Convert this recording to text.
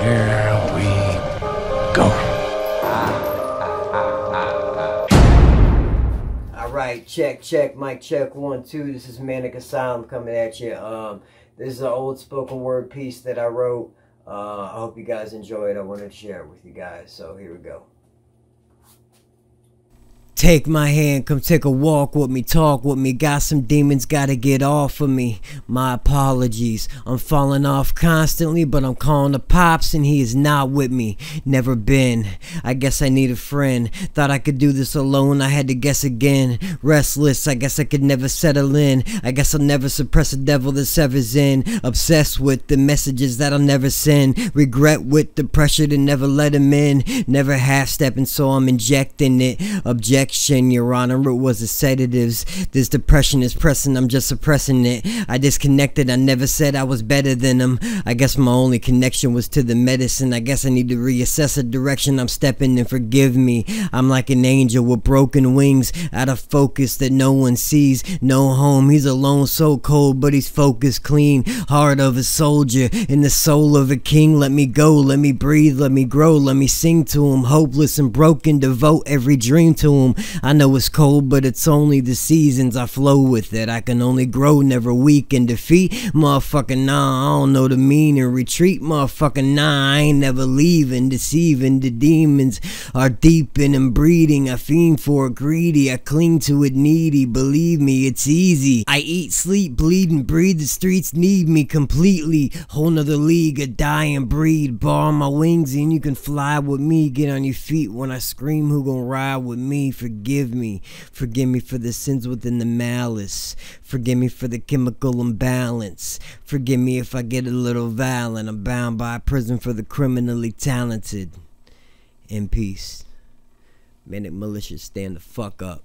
Here we go. All right, check, check, mic check, one, two. This is Manik Asylum coming at you. Um, this is an old spoken word piece that I wrote. Uh, I hope you guys enjoy it. I wanted to share it with you guys. So here we go. Take my hand, come take a walk with me, talk with me. Got some demons, gotta get off of me. My apologies. I'm falling off constantly, but I'm calling the pops and he is not with me. Never been. I guess I need a friend. Thought I could do this alone, I had to guess again. Restless, I guess I could never settle in. I guess I'll never suppress the devil that severs in. Obsessed with the messages that I'll never send. Regret with the pressure to never let him in. Never half stepping, so I'm injecting it. Object your honor. It was the sedatives. This depression is pressing, I'm just suppressing it. I disconnected, I never said I was better than them. I guess my only connection was to the medicine. I guess I need to reassess the direction I'm stepping and forgive me. I'm like an angel with broken wings, out of focus that no one sees. No home, he's alone, so cold, but he's focused, clean. Heart of a soldier, in the soul of a king. Let me go, let me breathe, let me grow, let me sing to him. Hopeless and broken, devote every dream to him. I know it's cold, but it's only the seasons I flow with it. I can only grow, never weak in defeat. Motherfucker, nah, I don't know the meaning. Retreat, motherfucker, nah, I ain't never leaving. Deceiving the demons are deepening and breeding. I fiend for it greedy, I cling to it needy. Believe me, it's easy. I eat, sleep, bleed, and breathe. The streets need me completely. Whole nother league, a and breed. Bar my wings and you can fly with me. Get on your feet when I scream, who gon' ride with me? Forgive me. Forgive me for the sins within the malice. Forgive me for the chemical imbalance. Forgive me if I get a little violent. I'm bound by prison for the criminally talented. In peace. Manik Militia, stand the fuck up.